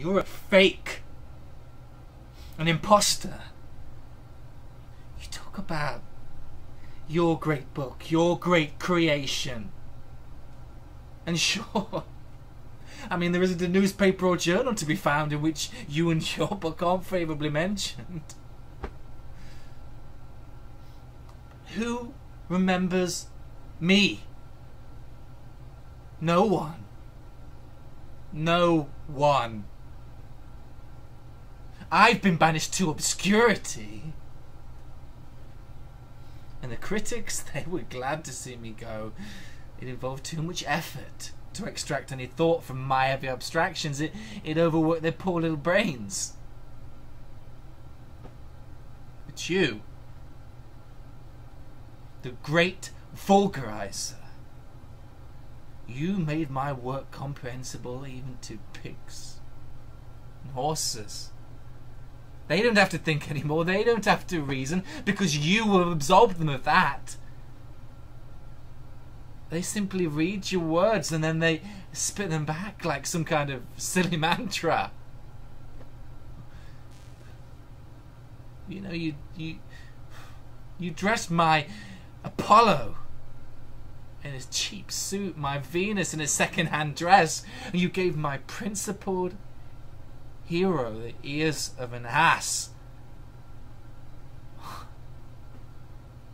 You're a fake. An imposter. You talk about your great book, your great creation. And sure, I mean, there isn't a newspaper or journal to be found in which you and your book aren't favourably mentioned. Who remembers me? No one. No one. I've been banished to obscurity. And the critics, they were glad to see me go. It involved too much effort to extract any thought from my heavy abstractions. It, it overworked their poor little brains. But you, the great vulgarizer, you made my work comprehensible even to pigs and horses. They don't have to think anymore. They don't have to reason because you have absolved them of that. They simply read your words and then they spit them back like some kind of silly mantra. You know, you you you dressed my Apollo in his cheap suit, my Venus in his second-hand dress, and you gave my principled hero the ears of an ass.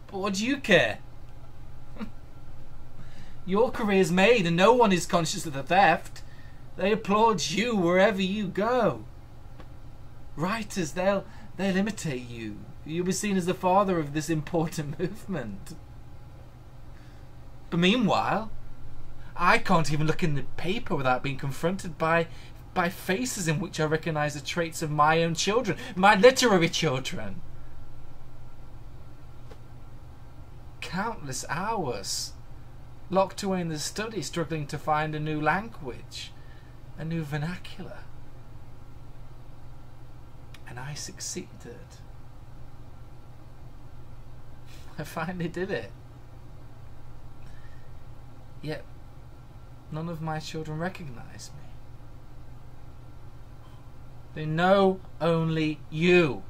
But what do you care? Your career's made and no one is conscious of the theft. They applaud you wherever you go. Writers, they'll they'll imitate you. You'll be seen as the father of this important movement. But meanwhile, I can't even look in the paper without being confronted by by faces in which I recognize the traits of my own children, my literary children. Countless hours locked away in the study, struggling to find a new language, a new vernacular. And I succeeded. I finally did it. Yet, none of my children recognize me. They know only you.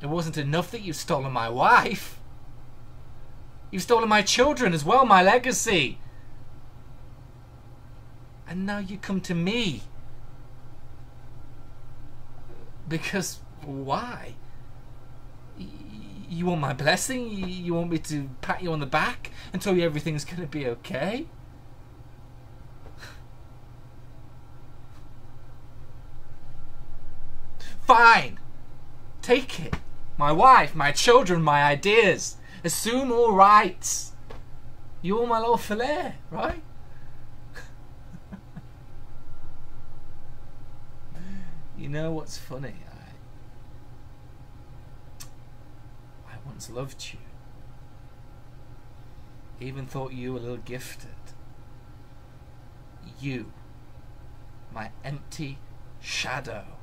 It wasn't enough that you've stolen my wife. You've stolen my children as well, my legacy. And now you come to me. Because why? You want my blessing? You want me to pat you on the back and tell you everything's going to be okay? Fine. Take it. My wife, my children, my ideas. Assume all rights. You're my lawful heir, right? you know what's funny? I, I once loved you. Even thought you were a little gifted. You, my empty shadow.